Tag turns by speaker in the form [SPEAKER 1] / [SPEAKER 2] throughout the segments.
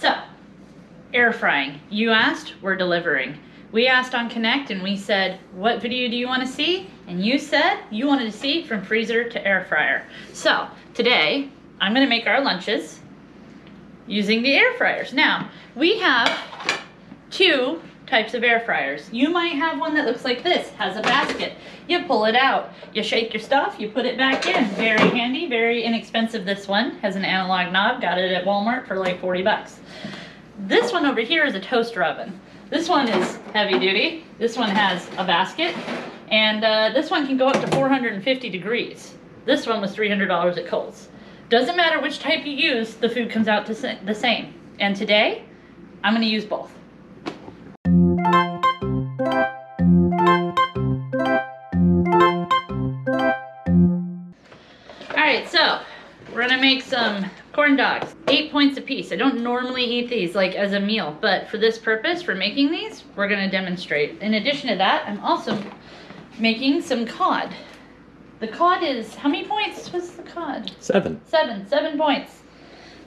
[SPEAKER 1] So, air frying. You asked, we're delivering. We asked on Connect and we said, what video do you want to see? And you said you wanted to see from freezer to air fryer. So, today, I'm going to make our lunches using the air fryers. Now, we have two types of air fryers. You might have one that looks like this, has a basket. You pull it out, you shake your stuff, you put it back in. Very handy, very inexpensive this one. Has an analog knob, got it at Walmart for like 40 bucks. This one over here is a toaster oven. This one is heavy duty. This one has a basket. And uh, this one can go up to 450 degrees. This one was $300 at Kohl's. Doesn't matter which type you use, the food comes out the same. And today, I'm gonna use both. Gonna make some corn dogs. Eight points a piece. I don't normally eat these like as a meal, but for this purpose, for making these, we're gonna demonstrate. In addition to that, I'm also making some cod. The cod is, how many points was the cod?
[SPEAKER 2] Seven.
[SPEAKER 1] Seven, seven points.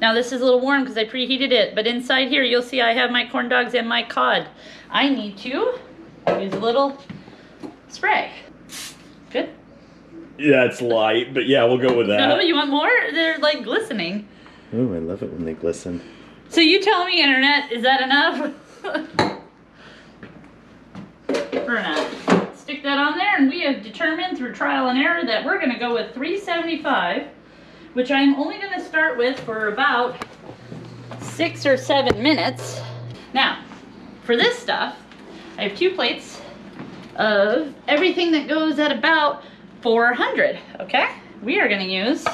[SPEAKER 1] Now this is a little warm because I preheated it, but inside here you'll see I have my corn dogs and my cod. I need to use a little spray. Good?
[SPEAKER 2] Yeah, it's light, but yeah, we'll go with that.
[SPEAKER 1] No, you want more? They're like glistening.
[SPEAKER 2] Oh, I love it when they glisten.
[SPEAKER 1] So you tell me, internet, is that enough? We're gonna stick that on there, and we have determined through trial and error that we're gonna go with 375, which I'm only gonna start with for about six or seven minutes. Now, for this stuff, I have two plates of everything that goes at about 400, okay? We are gonna use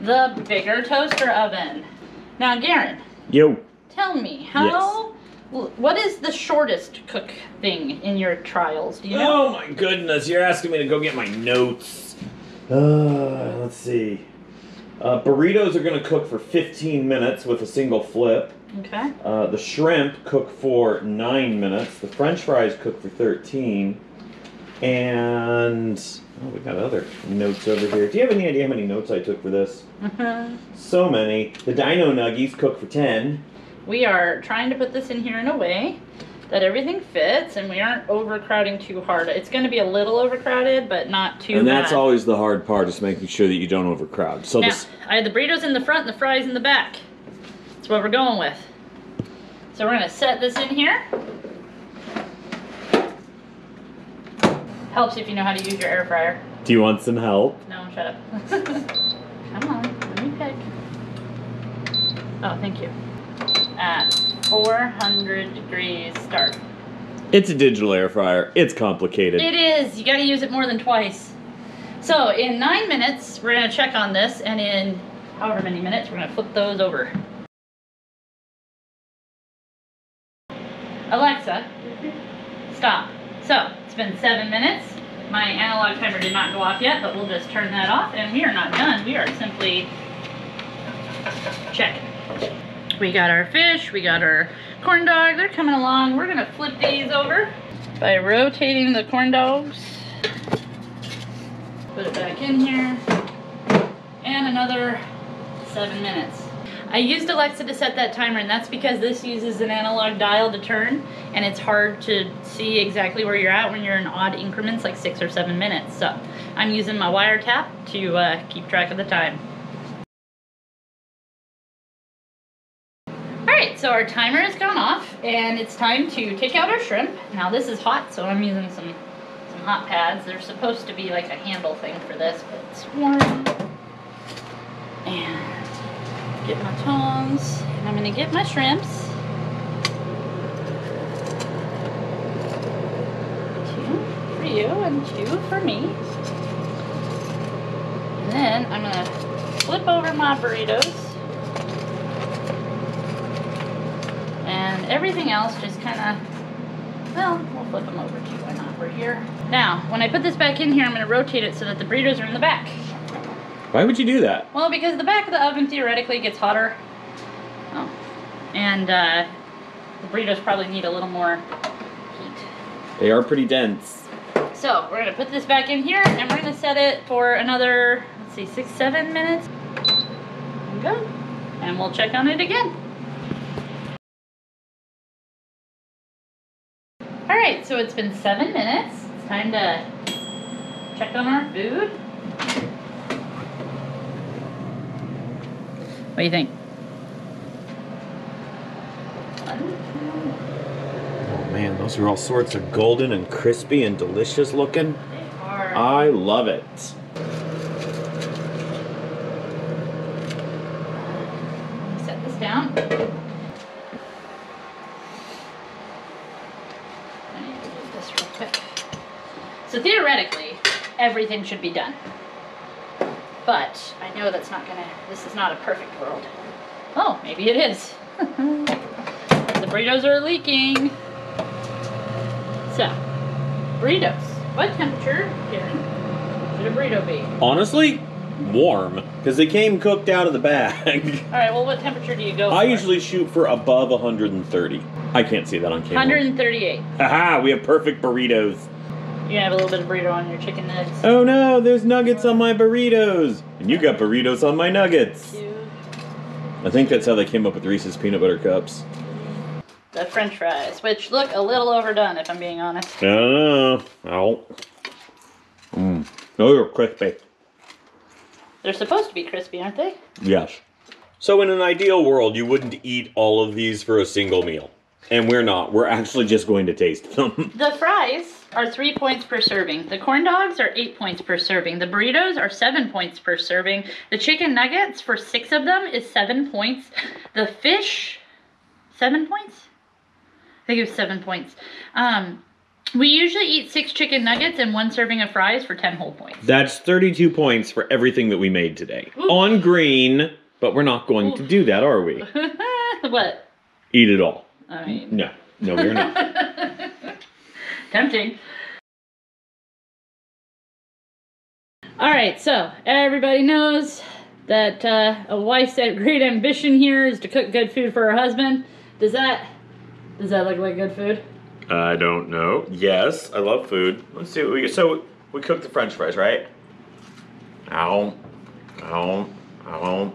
[SPEAKER 1] the bigger toaster oven. Now, Garen.
[SPEAKER 2] Yo.
[SPEAKER 1] Tell me, how, yes. what is the shortest cook thing in your trials? Do you know?
[SPEAKER 2] Oh my goodness, you're asking me to go get my notes. Uh, let's see. Uh, burritos are gonna cook for 15 minutes with a single flip.
[SPEAKER 1] Okay.
[SPEAKER 2] Uh, the shrimp cook for nine minutes. The french fries cook for 13. And oh, we got other notes over here. Do you have any idea how many notes I took for this?
[SPEAKER 1] Uh-huh.
[SPEAKER 2] So many. The dino nuggies cook for 10.
[SPEAKER 1] We are trying to put this in here in a way that everything fits and we aren't overcrowding too hard. It's going to be a little overcrowded, but not too
[SPEAKER 2] And that's
[SPEAKER 1] bad.
[SPEAKER 2] always the hard part, is making sure that you don't overcrowd. So
[SPEAKER 1] now,
[SPEAKER 2] this...
[SPEAKER 1] I had the burritos in the front and the fries in the back. That's what we're going with. So we're going to set this in here. Helps if you know how to use your air fryer.
[SPEAKER 2] Do you want some help?
[SPEAKER 1] No, shut up. Come on, let me pick. Oh, thank you. At 400 degrees start.
[SPEAKER 2] It's a digital air fryer. It's complicated.
[SPEAKER 1] It is. You got to use it more than twice. So in nine minutes, we're going to check on this, and in however many minutes, we're going to flip those over. Alexa, stop. So, it's been seven minutes. My analog timer did not go off yet, but we'll just turn that off, and we are not done. We are simply checking. We got our fish, we got our corn dog, they're coming along. We're gonna flip these over by rotating the corn dogs. Put it back in here. And another seven minutes. I used Alexa to set that timer and that's because this uses an analog dial to turn and it's hard to see exactly where you're at when you're in odd increments like six or seven minutes. So I'm using my wiretap to uh, keep track of the time. Alright, so our timer has gone off and it's time to take out our shrimp. Now this is hot so I'm using some, some hot pads. They're supposed to be like a handle thing for this but it's warm. Get my tongs, and I'm gonna get my shrimps. Two for you and two for me. And then I'm gonna flip over my burritos. And everything else just kind of, well, we'll flip them over too, why not? We're here. Now, when I put this back in here, I'm gonna rotate it so that the burritos are in the back.
[SPEAKER 2] Why would you do that?
[SPEAKER 1] Well, because the back of the oven theoretically gets hotter. Oh. And uh, the burritos probably need a little more heat.
[SPEAKER 2] They are pretty dense.
[SPEAKER 1] So we're gonna put this back in here and we're gonna set it for another, let's see, six, seven minutes. Good. And we'll check on it again. All right, so it's been seven minutes. It's time to check on our food. What do you think?
[SPEAKER 3] Oh man, those are all sorts of golden and crispy and delicious looking.
[SPEAKER 1] They are.
[SPEAKER 3] I love it.
[SPEAKER 1] Set this down. I need to do this real quick. So theoretically, everything should be done. But I know that's not gonna, this is not a perfect world. Oh, maybe it is. the burritos are leaking. So, burritos. What temperature, Garen, should a burrito be?
[SPEAKER 3] Honestly, warm because they came cooked out of the bag.
[SPEAKER 1] All right, well, what temperature do you go
[SPEAKER 3] I
[SPEAKER 1] for?
[SPEAKER 3] usually shoot for above 130. I can't see that on camera.
[SPEAKER 1] 138.
[SPEAKER 3] Haha, we have perfect burritos.
[SPEAKER 1] You have a little bit of burrito on your chicken nuggets.
[SPEAKER 3] Oh no, there's nuggets on my burritos. And you got burritos on my nuggets.
[SPEAKER 1] Two.
[SPEAKER 3] I think that's how they came up with Reese's peanut butter cups.
[SPEAKER 1] The french fries, which look a little overdone if I'm being honest.
[SPEAKER 3] I don't know. Ow. Oh, mmm. Those are crispy.
[SPEAKER 1] They're supposed to be crispy, aren't they?
[SPEAKER 3] Yes. So in an ideal world, you wouldn't eat all of these for a single meal. And we're not. We're actually just going to taste them.
[SPEAKER 1] The fries are three points per serving. The corn dogs are eight points per serving. The burritos are seven points per serving. The chicken nuggets, for six of them, is seven points. The fish, seven points? I think it was seven points. Um, we usually eat six chicken nuggets and one serving of fries for 10 whole points.
[SPEAKER 3] That's 32 points for everything that we made today.
[SPEAKER 1] Ooh.
[SPEAKER 3] On green, but we're not going to do that, are we?
[SPEAKER 1] what?
[SPEAKER 3] Eat it all.
[SPEAKER 1] I mean,
[SPEAKER 3] No. No, we're not.
[SPEAKER 1] Tempting. All right, so everybody knows that uh, a wife's great ambition here is to cook good food for her husband. Does that does that look like good food?
[SPEAKER 3] I don't know. Yes, I love food. Let's see what we So we cooked the french fries, right? Ow. Ow. Ow.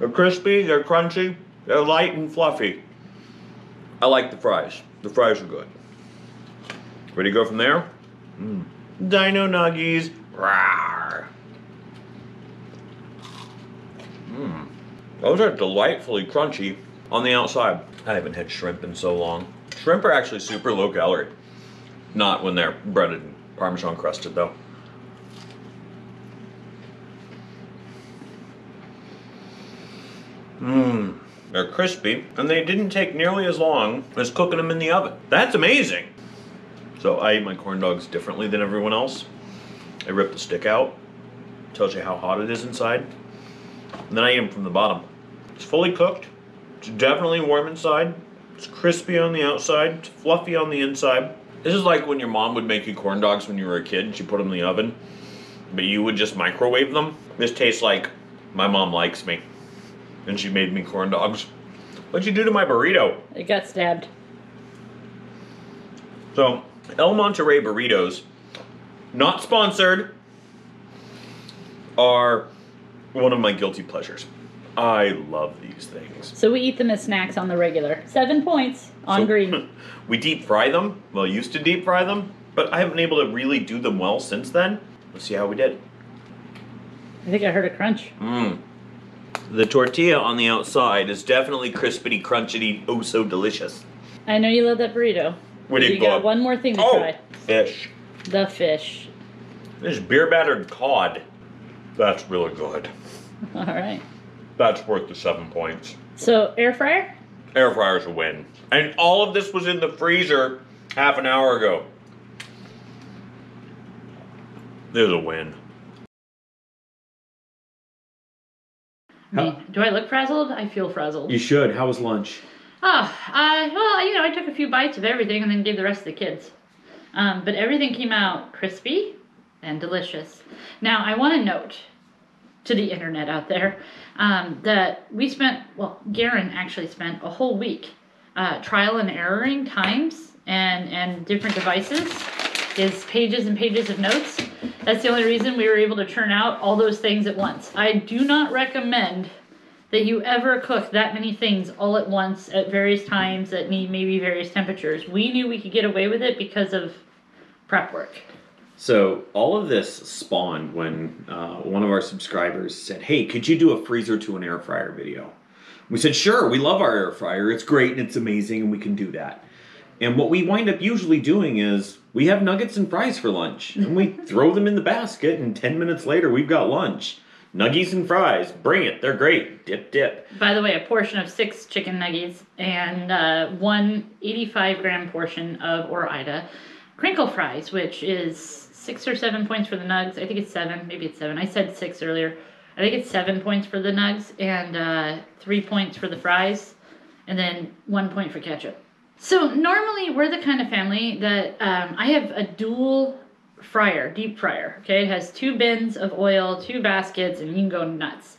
[SPEAKER 3] They're crispy, they're crunchy, they're light and fluffy. I like the fries. The fries are good. Ready to go from there? Mm. Dino Nuggies. Rawr. Mm. Those are delightfully crunchy on the outside. I haven't had shrimp in so long. Shrimp are actually super low calorie. Not when they're breaded and Parmesan crusted though. Mmm. They're crispy, and they didn't take nearly as long as cooking them in the oven. That's amazing. So I eat my corn dogs differently than everyone else. I rip the stick out, tells you how hot it is inside, and then I eat them from the bottom. It's fully cooked. It's definitely warm inside. It's crispy on the outside. It's fluffy on the inside. This is like when your mom would make you corn dogs when you were a kid and she put them in the oven, but you would just microwave them. This tastes like my mom likes me, and she made me corn dogs. What'd you do to my burrito?
[SPEAKER 1] It got stabbed.
[SPEAKER 3] So, El Monterey burritos, not sponsored, are one of my guilty pleasures. I love these things.
[SPEAKER 1] So we eat them as snacks on the regular. Seven points on
[SPEAKER 3] So-
[SPEAKER 1] green.
[SPEAKER 3] we deep fry them. Well, used to deep fry them, but I haven't been able to really do them well since then. Let's see how we did.
[SPEAKER 1] I think I heard a crunch.
[SPEAKER 3] Mmm. The tortilla on the outside is definitely crispity, crunchity, oh so delicious.
[SPEAKER 1] I know you love that burrito.
[SPEAKER 3] What do
[SPEAKER 1] you
[SPEAKER 3] you
[SPEAKER 1] got
[SPEAKER 3] got?
[SPEAKER 1] one more thing to
[SPEAKER 3] Oh,
[SPEAKER 1] try.
[SPEAKER 3] fish.
[SPEAKER 1] The fish.
[SPEAKER 3] This beer battered cod. That's really good.
[SPEAKER 1] All right.
[SPEAKER 3] That's worth the seven points.
[SPEAKER 1] So air fryer.
[SPEAKER 3] Air fryer's a win. And all of this was in the freezer half an hour ago. There's a win.
[SPEAKER 1] I mean, do I look frazzled? I feel frazzled.
[SPEAKER 3] You should. How was lunch?
[SPEAKER 1] Oh, uh, well, you know, I took a few bites of everything and then gave the rest to the kids. Um, but everything came out crispy and delicious. Now, I want to note to the internet out there um, that we spent, well, Garen actually spent a whole week uh, trial and erroring times and, and different devices, is pages and pages of notes. That's the only reason we were able to churn out all those things at once. I do not recommend that you ever cook that many things all at once at various times at maybe various temperatures. We knew we could get away with it because of prep work.
[SPEAKER 3] So all of this spawned when uh, one of our subscribers said, "Hey, could you do a freezer to an air fryer video?" We said, "Sure, we love our air fryer. It's great and it's amazing, and we can do that." And what we wind up usually doing is we have nuggets and fries for lunch, and we throw them in the basket, and ten minutes later we've got lunch. Nuggies and fries, bring it. They're great. Dip, dip.
[SPEAKER 1] By the way, a portion of six chicken nuggets and uh, one 85 gram portion of Ore-Ida crinkle fries, which is six or seven points for the nugs. I think it's seven, maybe it's seven. I said six earlier. I think it's seven points for the nugs and uh, three points for the fries, and then one point for ketchup. So normally we're the kind of family that um, I have a dual fryer, deep fryer. Okay, it has two bins of oil, two baskets, and you can go nuts.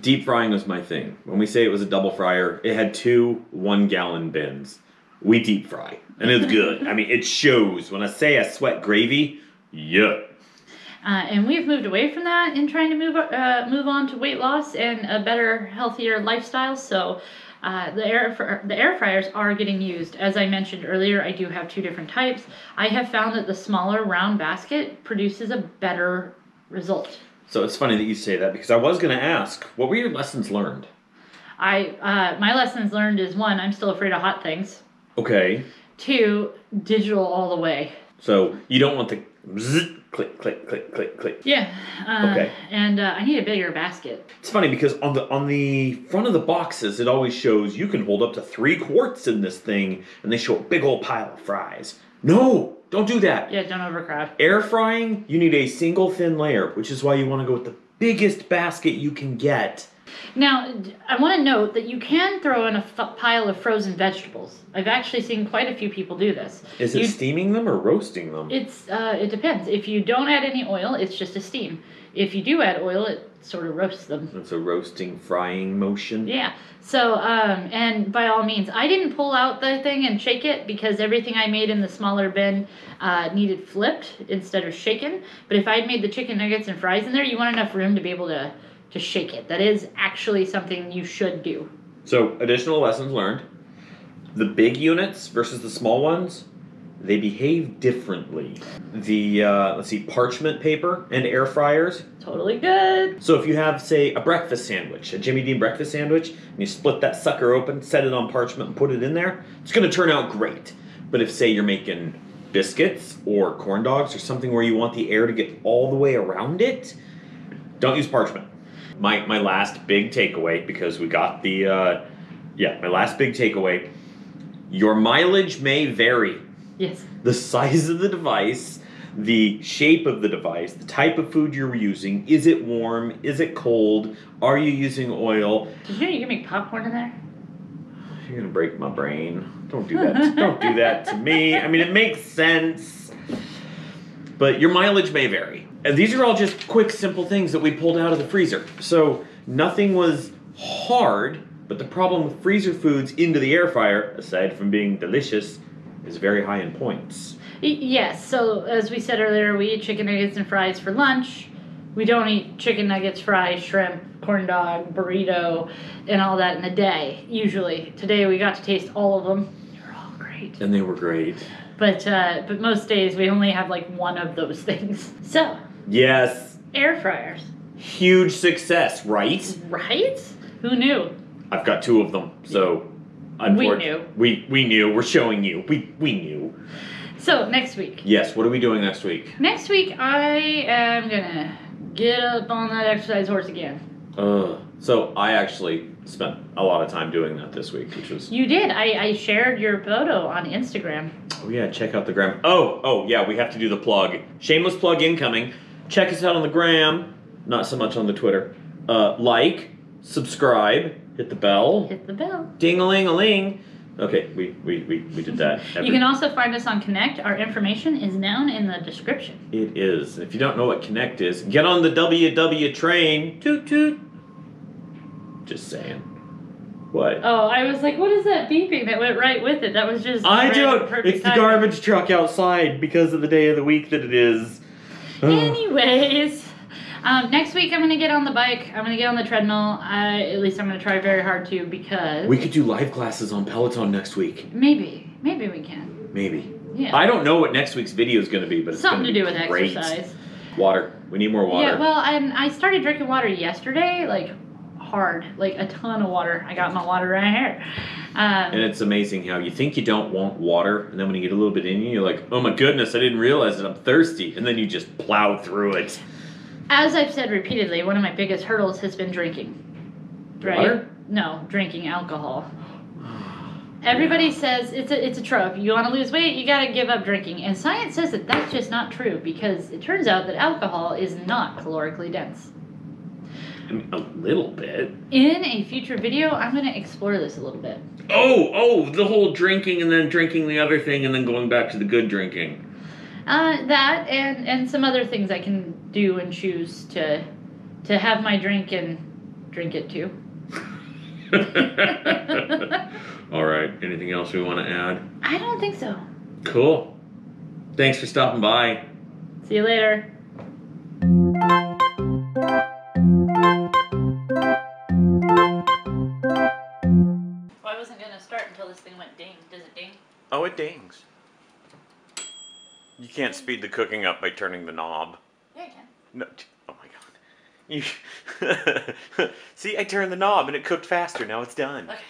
[SPEAKER 3] Deep frying was my thing. When we say it was a double fryer, it had two one gallon bins. We deep fry, and it's good. I mean, it shows. When I say I sweat gravy, yeah.
[SPEAKER 1] Uh, and we've moved away from that in trying to move uh, move on to weight loss and a better, healthier lifestyle. So. Uh, the air fr- the air fryers are getting used. As I mentioned earlier, I do have two different types. I have found that the smaller round basket produces a better result.
[SPEAKER 3] So it's funny that you say that because I was going to ask, what were your lessons learned?
[SPEAKER 1] I uh, my lessons learned is one, I'm still afraid of hot things.
[SPEAKER 3] Okay.
[SPEAKER 1] Two, digital all the way.
[SPEAKER 3] So you don't want the click, click, click, click, click.
[SPEAKER 1] Yeah. Uh,
[SPEAKER 3] Okay.
[SPEAKER 1] And uh, I need a bigger basket.
[SPEAKER 3] It's funny because on the on the front of the boxes, it always shows you can hold up to three quarts in this thing, and they show a big old pile of fries. No, don't do that.
[SPEAKER 1] Yeah, don't overcrowd.
[SPEAKER 3] Air frying, you need a single thin layer, which is why you want to go with the biggest basket you can get.
[SPEAKER 1] Now, I want to note that you can throw in a f- pile of frozen vegetables. I've actually seen quite a few people do this.
[SPEAKER 3] Is it
[SPEAKER 1] You-
[SPEAKER 3] steaming them or roasting them?
[SPEAKER 1] It's uh, it depends. If you don't add any oil, it's just a steam. If you do add oil, it sort of roasts them.
[SPEAKER 3] It's a roasting, frying motion.
[SPEAKER 1] Yeah. So, um, and by all means, I didn't pull out the thing and shake it because everything I made in the smaller bin uh, needed flipped instead of shaken. But if I had made the chicken nuggets and fries in there, you want enough room to be able to to shake it. That is actually something you should do.
[SPEAKER 3] So, additional lessons learned. The big units versus the small ones, they behave differently. The, uh, let's see, parchment paper and air fryers.
[SPEAKER 1] Totally good.
[SPEAKER 3] So, if you have, say, a breakfast sandwich, a Jimmy Dean breakfast sandwich, and you split that sucker open, set it on parchment, and put it in there, it's going to turn out great. But if, say, you're making biscuits or corn dogs or something where you want the air to get all the way around it, don't use parchment. My, my last big takeaway, because we got the, uh, yeah, my last big takeaway your mileage may vary.
[SPEAKER 1] Yes.
[SPEAKER 3] The size of the device, the shape of the device, the type of food you're using. Is it warm? Is it cold? Are you using oil?
[SPEAKER 1] Did you know you can make popcorn in there?
[SPEAKER 3] You're gonna break my brain. Don't do that. Don't do that to me. I mean, it makes sense, but your mileage may vary. And these are all just quick, simple things that we pulled out of the freezer. So nothing was hard. But the problem with freezer foods into the air fryer, aside from being delicious, is very high in points.
[SPEAKER 1] Yes. So as we said earlier, we eat chicken nuggets and fries for lunch. We don't eat chicken nuggets, fries, shrimp, corn dog, burrito, and all that in a day. Usually, today we got to taste all of them. They're all great.
[SPEAKER 3] And they were great.
[SPEAKER 1] But uh, but most days we only have like one of those things. So
[SPEAKER 3] Yes,
[SPEAKER 1] air fryers,
[SPEAKER 3] huge success, right?
[SPEAKER 1] right? Who knew?
[SPEAKER 3] I've got two of them, so
[SPEAKER 1] We knew.
[SPEAKER 3] We we knew. We're showing you. We we knew.
[SPEAKER 1] So next week.
[SPEAKER 3] Yes. What are we doing next week?
[SPEAKER 1] Next week I am gonna get up on that exercise horse again.
[SPEAKER 3] Uh, so I actually spent a lot of time doing that this week, which was
[SPEAKER 1] You did. I, I shared your photo on Instagram.
[SPEAKER 3] oh yeah, check out the gram. Oh oh yeah, we have to do the plug. Shameless plug incoming. Check us out on the gram, not so much on the Twitter. Uh, like, subscribe, hit the bell,
[SPEAKER 1] Hit the bell.
[SPEAKER 3] ding a ling a ling. Okay, we, we, we, we did that.
[SPEAKER 1] You can also find us on Connect. Our information is down in the description.
[SPEAKER 3] It is. If you don't know what Connect is, get on the WW train. Toot toot. Just saying. What?
[SPEAKER 1] Oh, I was like, what is that beeping that went right with it? That was just.
[SPEAKER 3] I don't. It's the
[SPEAKER 1] timing.
[SPEAKER 3] garbage truck outside because of the day of the week that it is. Ugh.
[SPEAKER 1] Anyways, Um, next week, I'm gonna get on the bike. I'm gonna get on the treadmill. I, at least I'm gonna try very hard to because
[SPEAKER 3] We could do live classes on Peloton next week.
[SPEAKER 1] maybe, maybe we can.
[SPEAKER 3] Maybe.
[SPEAKER 1] Yeah.
[SPEAKER 3] I don't know what next week's video is going to be, but it's
[SPEAKER 1] Something
[SPEAKER 3] gonna
[SPEAKER 1] to
[SPEAKER 3] be
[SPEAKER 1] do with
[SPEAKER 3] great.
[SPEAKER 1] exercise.
[SPEAKER 3] Water. We need more water.
[SPEAKER 1] Yeah, well, and I started drinking water yesterday, like hard, like a ton of water. I got my water right here. Um,
[SPEAKER 3] and it's amazing how you think you don't want water, and then when you get a little bit in you, you're like, oh my goodness, I didn't realize that I'm thirsty. And then you just plow through it.
[SPEAKER 1] as I've said repeatedly, one of my biggest hurdles has been drinking. Right?
[SPEAKER 3] Water?
[SPEAKER 1] No, drinking alcohol. Everybody says it's a it's a trope. You want to lose weight, you got to give up drinking, and science says that that's just not true because it turns out that alcohol is not calorically dense.
[SPEAKER 3] I mean, a little bit.
[SPEAKER 1] In a future video, I'm going to explore this a little bit.
[SPEAKER 3] Oh, oh, the whole drinking and then drinking the other thing and then going back to the good drinking.
[SPEAKER 1] Uh, that and and some other things I can do and choose to to have my drink and drink it too.
[SPEAKER 3] All right. Anything else we want to add?
[SPEAKER 1] I don't think so.
[SPEAKER 3] Cool. Thanks for stopping by.
[SPEAKER 1] See you later.
[SPEAKER 2] Speed the cooking up by turning the knob.
[SPEAKER 1] Yeah, I can.
[SPEAKER 2] No. Oh my god. You. See, I turned the knob and it cooked faster. Now it's done.
[SPEAKER 1] Okay.